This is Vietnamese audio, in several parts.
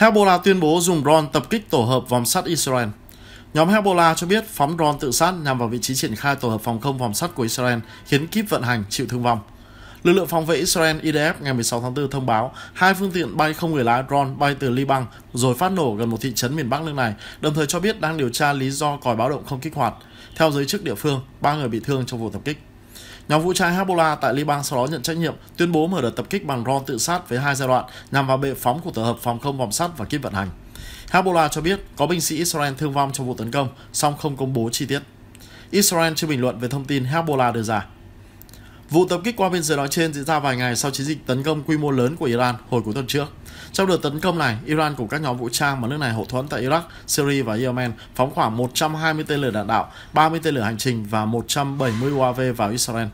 Hezbollah tuyên bố dùng drone tập kích tổ hợp vòng sắt Israel. Nhóm Hezbollah cho biết phóng drone tự sát nhằm vào vị trí triển khai tổ hợp phòng không vòng sắt của Israel, khiến kíp vận hành chịu thương vong. Lực lượng phòng vệ Israel IDF ngày 16 tháng 4 thông báo hai phương tiện bay không người lái drone bay từ Liban rồi phát nổ gần một thị trấn miền Bắc nước này, đồng thời cho biết đang điều tra lý do còi báo động không kích hoạt. Theo giới chức địa phương, ba người bị thương trong vụ tập kích. Nhóm vũ trang Hezbollah tại Liban sau đó nhận trách nhiệm, tuyên bố mở đợt tập kích bằng drone tự sát với hai giai đoạn nhằm vào bệ phóng của tổ hợp phòng không vòng sắt và kíp vận hành. Hezbollah cho biết có binh sĩ Israel thương vong trong vụ tấn công, song không công bố chi tiết. Israel chưa bình luận về thông tin Hezbollah đưa ra. Vụ tập kích qua biên giới nói trên diễn ra vài ngày sau chiến dịch tấn công quy mô lớn của Iran hồi cuối tuần trước. Trong đợt tấn công này, Iran cùng các nhóm vũ trang mà nước này hậu thuẫn tại Iraq, Syria và Yemen phóng khoảng 120 tên lửa đạn đạo, 30 tên lửa hành trình và 170 UAV vào Israel.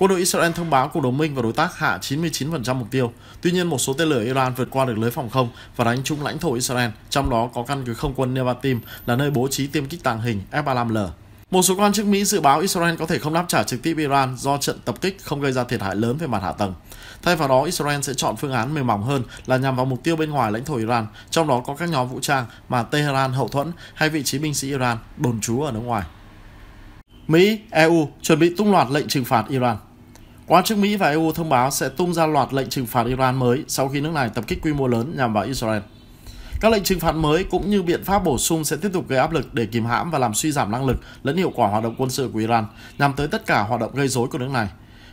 Quân đội Israel thông báo cuộc đồng minh và đối tác hạ 99% mục tiêu. Tuy nhiên, một số tên lửa Iran vượt qua được lưới phòng không và đánh trúng lãnh thổ Israel, trong đó có căn cứ không quân Nevatim là nơi bố trí tiêm kích tàng hình F-35L. Một số quan chức Mỹ dự báo Israel có thể không đáp trả trực tiếp Iran do trận tập kích không gây ra thiệt hại lớn về mặt hạ tầng. Thay vào đó, Israel sẽ chọn phương án mềm mỏng hơn là nhằm vào mục tiêu bên ngoài lãnh thổ Iran, trong đó có các nhóm vũ trang mà Tehran hậu thuẫn hay vị trí binh sĩ Iran đồn trú ở nước ngoài. Mỹ, EU chuẩn bị tung loạt lệnh trừng phạt Iran. Quan chức Mỹ và EU thông báo sẽ tung ra loạt lệnh trừng phạt Iran mới sau khi nước này tập kích quy mô lớn nhằm vào Israel. Các lệnh trừng phạt mới cũng như biện pháp bổ sung sẽ tiếp tục gây áp lực để kìm hãm và làm suy giảm năng lực lẫn hiệu quả hoạt động quân sự của Iran nhằm tới tất cả hoạt động gây rối của nước này.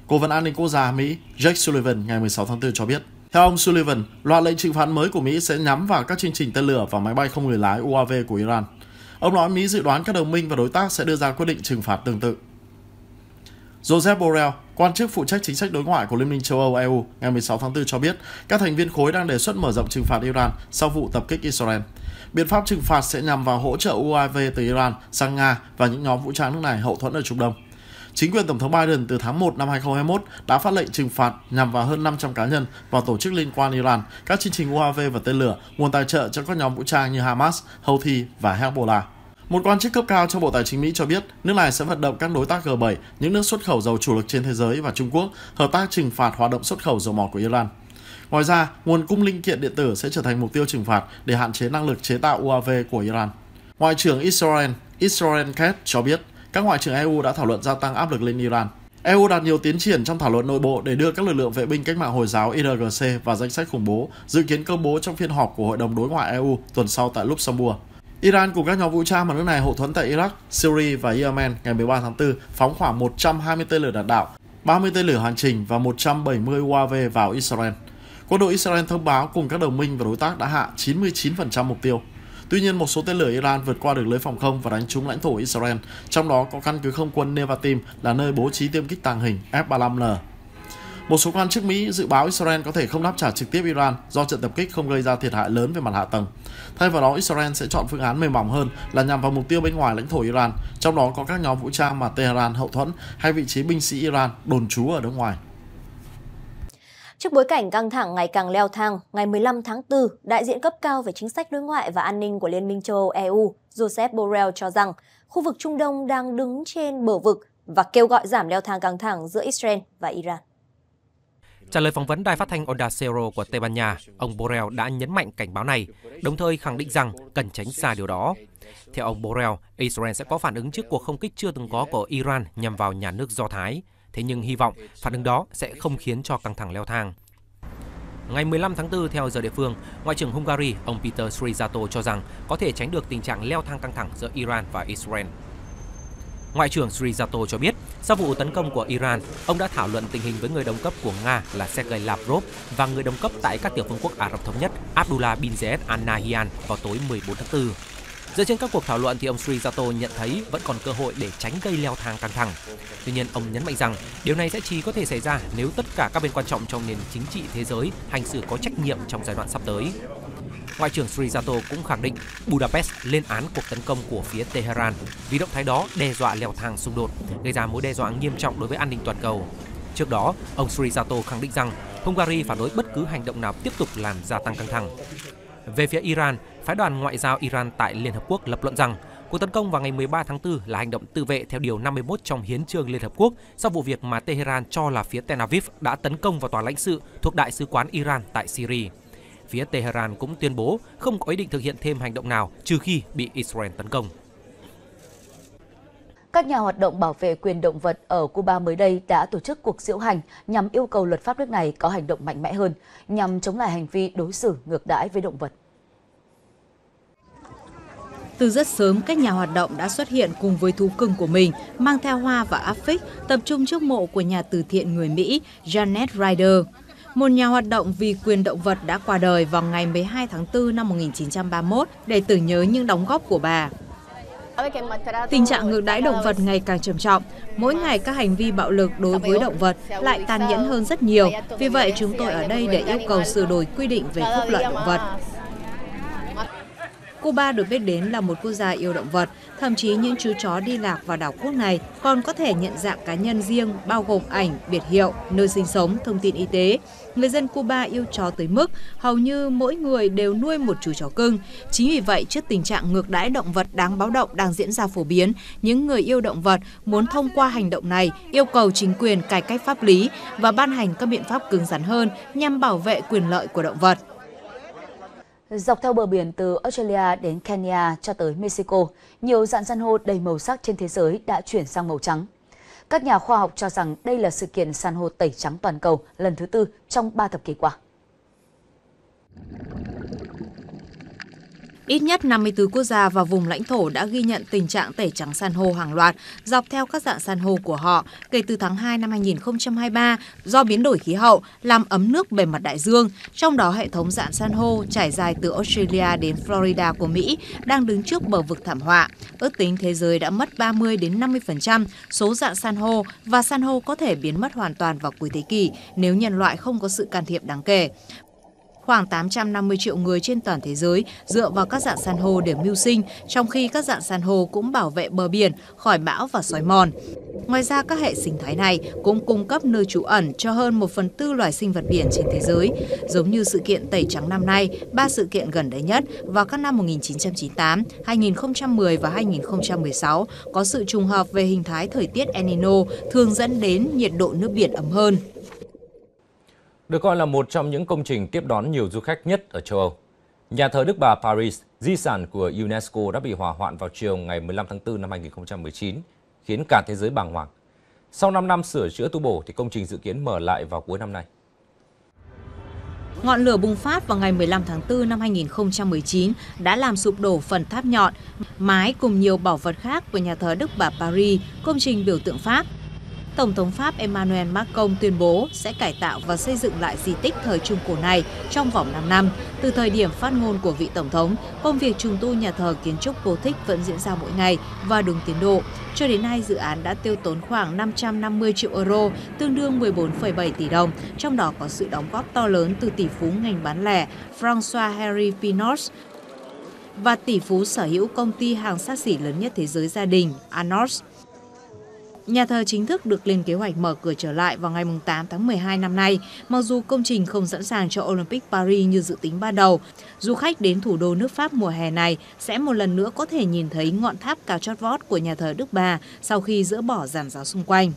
Cố vấn an ninh quốc gia Mỹ Jake Sullivan ngày 16 tháng 4 cho biết. Theo ông Sullivan, loạt lệnh trừng phạt mới của Mỹ sẽ nhắm vào các chương trình tên lửa và máy bay không người lái UAV của Iran. Ông nói Mỹ dự đoán các đồng minh và đối tác sẽ đưa ra quyết định trừng phạt tương tự. Joseph Borrell, quan chức phụ trách chính sách đối ngoại của Liên minh châu Âu EU ngày 16 tháng 4 cho biết các thành viên khối đang đề xuất mở rộng trừng phạt Iran sau vụ tập kích Israel. Biện pháp trừng phạt sẽ nhằm vào hỗ trợ UAV từ Iran sang Nga và những nhóm vũ trang nước này hậu thuẫn ở Trung Đông. Chính quyền Tổng thống Biden từ tháng 1 năm 2021 đã phát lệnh trừng phạt nhằm vào hơn 500 cá nhân và tổ chức liên quan Iran, các chương trình UAV và tên lửa, nguồn tài trợ cho các nhóm vũ trang như Hamas, Houthi và Hezbollah. Một quan chức cấp cao trong Bộ Tài chính Mỹ cho biết nước này sẽ vận động các đối tác G7, những nước xuất khẩu dầu chủ lực trên thế giới và Trung Quốc hợp tác trừng phạt hoạt động xuất khẩu dầu mỏ của Iran. Ngoài ra, nguồn cung linh kiện điện tử sẽ trở thành mục tiêu trừng phạt để hạn chế năng lực chế tạo UAV của Iran. Ngoại trưởng Israel Israel Katz cho biết các ngoại trưởng EU đã thảo luận gia tăng áp lực lên Iran. EU đạt nhiều tiến triển trong thảo luận nội bộ để đưa các lực lượng vệ binh cách mạng Hồi giáo IRGC vào danh sách khủng bố, dự kiến công bố trong phiên họp của Hội đồng Đối ngoại EU tuần sau tại Luxembourg. Iran cùng các nhóm vũ trang mà nước này hậu thuẫn tại Iraq, Syria và Yemen ngày 13 tháng 4 phóng khoảng 120 tên lửa đạn đạo, 30 tên lửa hành trình và 170 UAV vào Israel. Quân đội Israel thông báo cùng các đồng minh và đối tác đã hạ 99% mục tiêu. Tuy nhiên, một số tên lửa Iran vượt qua được lưới phòng không và đánh trúng lãnh thổ Israel, trong đó có căn cứ không quân Nevatim là nơi bố trí tiêm kích tàng hình F-35L. Một số quan chức Mỹ dự báo Israel có thể không đáp trả trực tiếp Iran do trận tập kích không gây ra thiệt hại lớn về mặt hạ tầng. Thay vào đó, Israel sẽ chọn phương án mềm mỏng hơn là nhằm vào mục tiêu bên ngoài lãnh thổ Iran, trong đó có các nhóm vũ trang mà Tehran hậu thuẫn hay vị trí binh sĩ Iran đồn trú ở nước ngoài. Trước bối cảnh căng thẳng ngày càng leo thang, ngày 15 tháng 4, đại diện cấp cao về chính sách đối ngoại và an ninh của Liên minh châu Âu EU, Joseph Borrell cho rằng khu vực Trung Đông đang đứng trên bờ vực và kêu gọi giảm leo thang căng thẳng giữa Israel và Iran. Trả lời phỏng vấn đài phát thanh Onda Cero của Tây Ban Nha, ông Borrell đã nhấn mạnh cảnh báo này, đồng thời khẳng định rằng cần tránh xa điều đó. Theo ông Borrell, Israel sẽ có phản ứng trước cuộc không kích chưa từng có của Iran nhằm vào nhà nước Do Thái. Thế nhưng hy vọng phản ứng đó sẽ không khiến cho căng thẳng leo thang. Ngày 15 tháng 4 theo giờ địa phương, Ngoại trưởng Hungary ông Peter Srizato cho rằng có thể tránh được tình trạng leo thang căng thẳng giữa Iran và Israel. Ngoại trưởng Srizato cho biết, sau vụ tấn công của Iran, ông đã thảo luận tình hình với người đồng cấp của Nga là Sergei Lavrov và người đồng cấp tại các tiểu vương quốc Ả Rập Thống Nhất Abdullah bin Zayed Al Nahyan vào tối 14 tháng 4. Dựa trên các cuộc thảo luận thì ông Srizato nhận thấy vẫn còn cơ hội để tránh gây leo thang căng thẳng. Tuy nhiên, ông nhấn mạnh rằng điều này sẽ chỉ có thể xảy ra nếu tất cả các bên quan trọng trong nền chính trị thế giới hành xử có trách nhiệm trong giai đoạn sắp tới. Ngoại trưởng Srizato cũng khẳng định Budapest lên án cuộc tấn công của phía Tehran vì động thái đó đe dọa leo thang xung đột, gây ra mối đe dọa nghiêm trọng đối với an ninh toàn cầu. Trước đó, ông Srizato khẳng định rằng Hungary phản đối bất cứ hành động nào tiếp tục làm gia tăng căng thẳng. Về phía Iran, phái đoàn ngoại giao Iran tại Liên Hợp Quốc lập luận rằng cuộc tấn công vào ngày 13 tháng 4 là hành động tự vệ theo điều 51 trong Hiến trương Liên Hợp Quốc sau vụ việc mà Tehran cho là phía Tel Aviv đã tấn công vào tòa lãnh sự thuộc Đại sứ quán Iran tại Syria. Phía Tehran cũng tuyên bố không có ý định thực hiện thêm hành động nào trừ khi bị Israel tấn công. Các nhà hoạt động bảo vệ quyền động vật ở Cuba mới đây đã tổ chức cuộc diễu hành nhằm yêu cầu luật pháp nước này có hành động mạnh mẽ hơn nhằm chống lại hành vi đối xử ngược đãi với động vật. Từ rất sớm, các nhà hoạt động đã xuất hiện cùng với thú cưng của mình, mang theo hoa và áp phích, tập trung trước mộ của nhà từ thiện người Mỹ Janet Ryder. Một nhà hoạt động vì quyền động vật đã qua đời vào ngày 12 tháng 4 năm 1931 để tưởng nhớ những đóng góp của bà. Tình trạng ngược đãi động vật ngày càng trầm trọng. Mỗi ngày các hành vi bạo lực đối với động vật lại tàn nhẫn hơn rất nhiều. Vì vậy, chúng tôi ở đây để yêu cầu sửa đổi quy định về phúc lợi động vật. Cuba được biết đến là một quốc gia yêu động vật, thậm chí những chú chó đi lạc vào đảo quốc này còn có thể nhận dạng cá nhân riêng bao gồm ảnh, biệt hiệu, nơi sinh sống, thông tin y tế. Người dân Cuba yêu chó tới mức hầu như mỗi người đều nuôi một chú chó cưng. Chính vì vậy, trước tình trạng ngược đãi động vật đáng báo động đang diễn ra phổ biến, những người yêu động vật muốn thông qua hành động này yêu cầu chính quyền cải cách pháp lý và ban hành các biện pháp cứng rắn hơn nhằm bảo vệ quyền lợi của động vật. Dọc theo bờ biển từ Australia đến Kenya cho tới Mexico, nhiều dạng san hô đầy màu sắc trên thế giới đã chuyển sang màu trắng. Các nhà khoa học cho rằng đây là sự kiện san hô tẩy trắng toàn cầu lần thứ tư trong 3 thập kỷ qua. Ít nhất 54 quốc gia và vùng lãnh thổ đã ghi nhận tình trạng tẩy trắng san hô hàng loạt dọc theo các dạng san hô của họ kể từ tháng 2 năm 2023 do biến đổi khí hậu, làm ấm nước bề mặt đại dương. Trong đó, hệ thống dạng san hô trải dài từ Australia đến Florida của Mỹ đang đứng trước bờ vực thảm họa. Ước tính thế giới đã mất 30 đến 50% số dạng san hô và san hô có thể biến mất hoàn toàn vào cuối thế kỷ nếu nhân loại không có sự can thiệp đáng kể khoảng 850 triệu người trên toàn thế giới dựa vào các dạng san hô để mưu sinh, trong khi các dạng san hô cũng bảo vệ bờ biển khỏi bão và sói mòn. Ngoài ra, các hệ sinh thái này cũng cung cấp nơi trú ẩn cho hơn một phần tư loài sinh vật biển trên thế giới. Giống như sự kiện tẩy trắng năm nay, ba sự kiện gần đây nhất vào các năm 1998, 2010 và 2016 có sự trùng hợp về hình thái thời tiết El Nino thường dẫn đến nhiệt độ nước biển ấm hơn được coi là một trong những công trình tiếp đón nhiều du khách nhất ở châu Âu. Nhà thờ Đức Bà Paris, di sản của UNESCO đã bị hỏa hoạn vào chiều ngày 15 tháng 4 năm 2019, khiến cả thế giới bàng hoàng. Sau 5 năm sửa chữa tu bổ thì công trình dự kiến mở lại vào cuối năm nay. Ngọn lửa bùng phát vào ngày 15 tháng 4 năm 2019 đã làm sụp đổ phần tháp nhọn, mái cùng nhiều bảo vật khác của nhà thờ Đức Bà Paris, công trình biểu tượng Pháp. Tổng thống Pháp Emmanuel Macron tuyên bố sẽ cải tạo và xây dựng lại di tích thời Trung Cổ này trong vòng 5 năm. Từ thời điểm phát ngôn của vị Tổng thống, công việc trùng tu nhà thờ kiến trúc vô thích vẫn diễn ra mỗi ngày và đúng tiến độ. Cho đến nay, dự án đã tiêu tốn khoảng 550 triệu euro, tương đương 14,7 tỷ đồng, trong đó có sự đóng góp to lớn từ tỷ phú ngành bán lẻ François Harry Pinot và tỷ phú sở hữu công ty hàng xa xỉ lớn nhất thế giới gia đình Anos. Nhà thờ chính thức được lên kế hoạch mở cửa trở lại vào ngày 8 tháng 12 năm nay, mặc dù công trình không sẵn sàng cho Olympic Paris như dự tính ban đầu. Du khách đến thủ đô nước Pháp mùa hè này sẽ một lần nữa có thể nhìn thấy ngọn tháp cao chót vót của nhà thờ Đức Bà sau khi dỡ bỏ giàn giáo xung quanh.